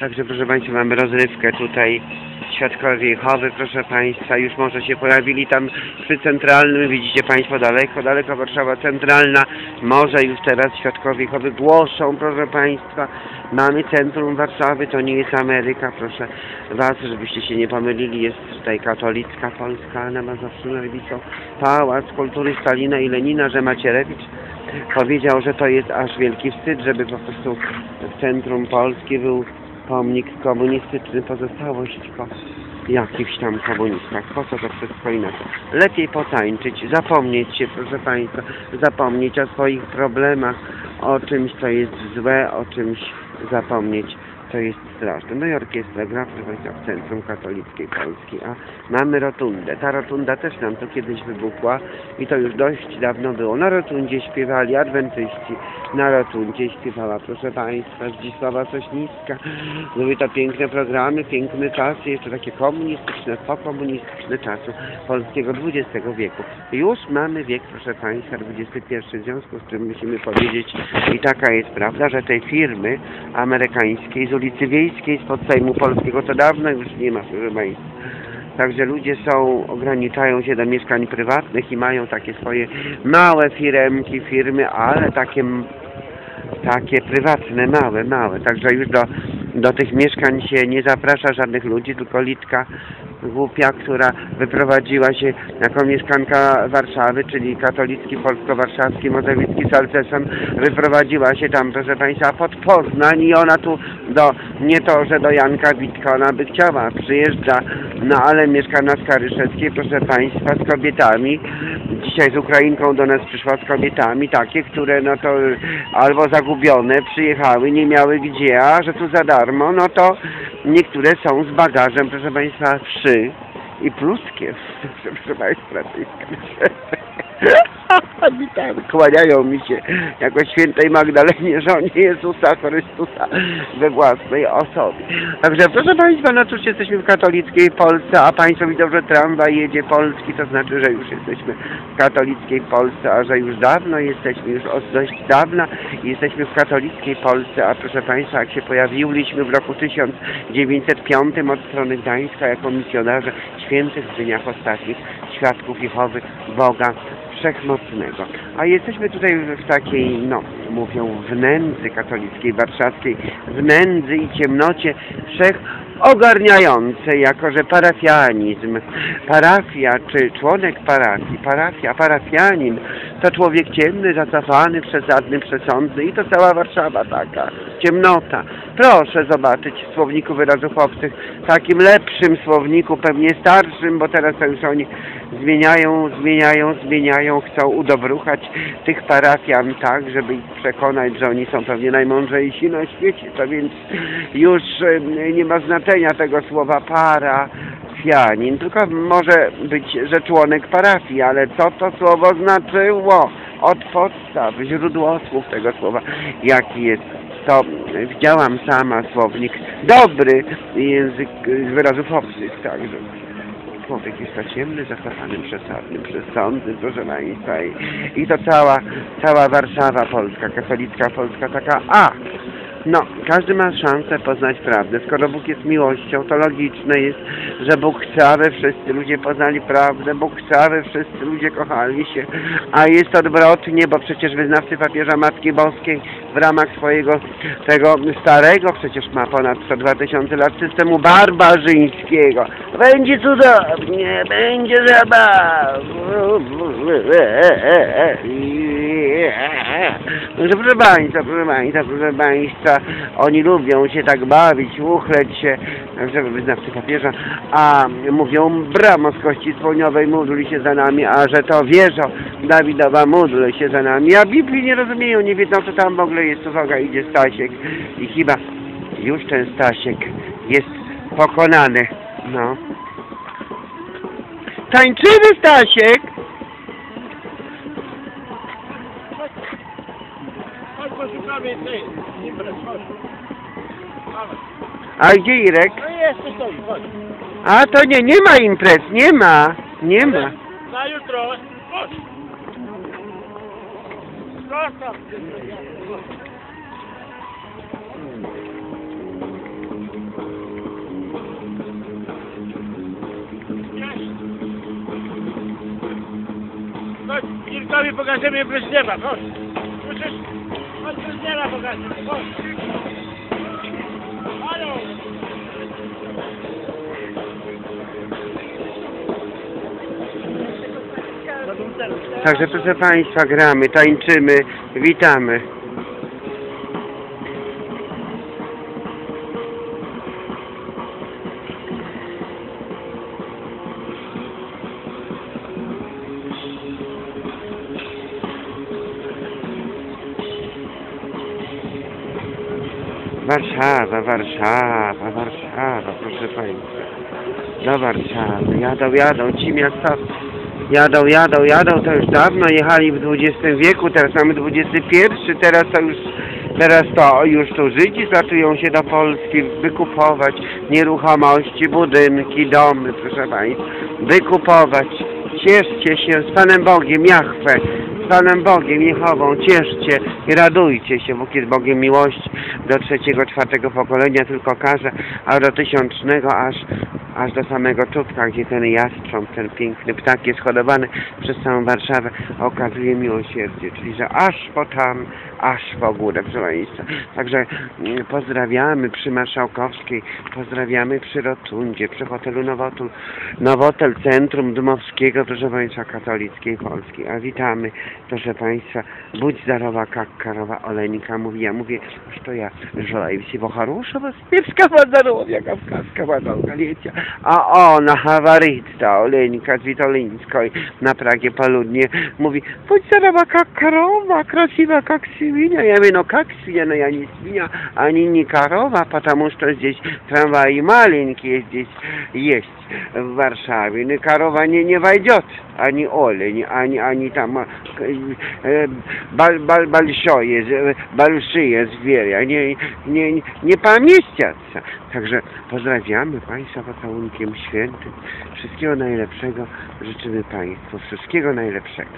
Także proszę Państwa, mamy rozrywkę tutaj. Świadkowie Jehowy, proszę Państwa, już może się pojawili tam przy centralnym, widzicie Państwo daleko, daleko Warszawa centralna, może już teraz Świadkowie Jehowy głoszą, proszę Państwa, mamy centrum Warszawy, to nie jest Ameryka, proszę Was, żebyście się nie pomylili, jest tutaj katolicka Polska na Mazowszu lewicą, Pałac Kultury Stalina i Lenina, że Macierewicz powiedział, że to jest aż wielki wstyd, żeby po prostu w centrum Polski był pomnik komunistyczny, pozostałość po jakichś tam komunistach. Po co to wszystko inaczej? Lepiej potańczyć, zapomnieć się, proszę Państwa, zapomnieć o swoich problemach, o czymś, co jest złe, o czymś zapomnieć, co jest straszne. No i orkiestra gra, w Centrum Katolickiej Polski, a mamy rotundę. Ta rotunda też nam tu kiedyś wybuchła i to już dość dawno było. Na rotundzie śpiewali adwentyści, na rotundzie śpiewała, proszę Państwa, Zdzisława Sośnicka. Były to piękne programy, piękne czasy, jeszcze takie komunistyczne, pokomunistyczne czasy polskiego XX wieku. Już mamy wiek, proszę Państwa, XXI, w związku z czym musimy powiedzieć, i taka jest prawda, że tej firmy amerykańskiej z ulicy Wiejskiej, spod Sejmu Polskiego, to dawno już nie ma, proszę Państwa. Także ludzie są, ograniczają się do mieszkań prywatnych i mają takie swoje małe firemki, firmy, ale takie, takie prywatne, małe, małe. Także już do, do tych mieszkań się nie zaprasza żadnych ludzi, tylko Litka głupia, która wyprowadziła się jako mieszkanka Warszawy, czyli katolicki polsko-warszawski Modewicki Salceson, wyprowadziła się tam, proszę Państwa, pod Poznań i ona tu do, nie to, że do Janka Witka, ona by chciała, przyjeżdża, no ale mieszka na Skaryszewskiej, proszę Państwa, z kobietami, dzisiaj z Ukrainką do nas przyszła z kobietami, takie, które no to albo zagubione przyjechały, nie miały gdzie, a że tu za darmo, no to niektóre są z bagażem, proszę Państwa, wszy i pluskie, proszę Państwa, tej Skaryszewskiej. Witam, kłaniają mi się jako świętej Magdalenie, żonie Jezusa Chrystusa we własnej osobie. Także proszę Państwa, no cóż, jesteśmy w katolickiej Polsce, a Państwo widzą, że tramwaj jedzie polski, to znaczy, że już jesteśmy w katolickiej Polsce, a że już dawno jesteśmy, już od dość dawna jesteśmy w katolickiej Polsce, a proszę Państwa, jak się pojawiliśmy w roku 1905 od strony Gdańska jako misjonarze świętych w dniach ostatnich, świadków Jehowy, Boga, wszechmocnego. A jesteśmy tutaj w takiej, no, mówią, w nędzy katolickiej, warszawskiej, w nędzy i ciemnocie wszech ogarniającej, jako że parafianizm, parafia czy członek parafii, parafia, parafianin to człowiek ciemny, zacofany, przesadny, przesądny i to cała Warszawa taka, ciemnota. Proszę zobaczyć w słowniku wyrazów obcych, takim lepszym słowniku, pewnie starszym, bo teraz to już oni zmieniają, zmieniają, zmieniają, chcą udobruchać tych parafian tak, żeby ich przekonać, że oni są pewnie najmądrzejsi na świecie, to więc już nie ma znaczenia tego słowa parafianin, tylko może być, że członek parafii, ale co to słowo znaczyło? Od podstaw, źródło słów tego słowa, jaki jest to widziałam sama słownik dobry język wyrazów obcych, także człowiek jest to ciemny, zacofany, przesadny, przesądny, proszę Państwa i, i to cała, cała Warszawa Polska, katolicka Polska taka A. No, każdy ma szansę poznać prawdę. Skoro Bóg jest miłością, to logiczne jest, że Bóg chce, aby wszyscy ludzie poznali prawdę, Bóg chce, aby wszyscy ludzie kochali się, a jest odwrotnie, bo przecież wyznawcy papieża Matki Boskiej w ramach swojego tego starego, przecież ma ponad 102 tysiące lat systemu barbarzyńskiego. Będzie cudownie, będzie zabawa. Że proszę Państwa, proszę Państwa, proszę Państwa, oni lubią się tak bawić, uchleć się, żeby wyznawcy papieża, a mówią bramo z kości słoniowej, módl się za nami, a że to wieżo Dawidowa, módl się za nami, a Biblii nie rozumieją, nie wiedzą, co tam w ogóle jest, uwaga, idzie Stasiek i chyba już ten Stasiek jest pokonany, no. Tańczymy, Stasiek! A gdzie Irek? No A to nie, nie ma imprez, nie ma, nie ma. Na jutro, chodź. Zostaw. Chodź, Irkowi pokażemy imprez nieba, chodź. Chodź. Halo! Także proszę Państwa, gramy, tańczymy, witamy. Warszawa, Warszawa, Warszawa, proszę Państwa. Do Warszawy. Jadą, jadą ci miastowcy. Jadą, jadą, jadą, to już dawno jechali w XX wieku, teraz mamy XXI, teraz to już, teraz to już tu Żydzi zaczynają się do Polski wykupować nieruchomości, budynki, domy, proszę Państwa, wykupować. Cieszcie się z Panem Bogiem, Jachwę, z Panem Bogiem, Jehową, cieszcie i radujcie się, Bóg jest Bogiem miłości do trzeciego, czwartego pokolenia tylko każe, a do tysiącznego aż, aż do samego czubka, gdzie ten jastrząb, ten piękny ptak jest hodowany przez całą Warszawę, okazuje miłosierdzie, czyli że aż po tam, aż po górę, proszę Państwa. Także mm, pozdrawiamy przy Marszałkowskiej, pozdrawiamy przy Rotundzie, przy hotelu Nowotul, Nowotel Centrum Dmowskiego, proszę Państwa, katolickiej Polski. A witamy, proszę Państwa, budź zdrowa, jak karowa Olenika mówi, ja mówię, że to ja, żelej wsi, bo harusza, bo spiewska, bo zarobię, kawkaska, bo A ona говорит, ta Oleńka z Witolińskiej na Pragie Poludnie, mówi, будь здорова, как корова, красива, как свинья. Я говорю, ну как свинья, но я не свинья, они не корова, потому что здесь трамваи маленькие здесь есть в Варшаве. Ну, корова не, не войдет, они олени, они, они там э, э, бал- бал- большое, з- большие звери, они nie, nie pomieściаться. Także pozdrawiamy Państwa pocałunkiem świętym. Wszystkiego najlepszego życzymy Państwu. Wszystkiego najlepszego.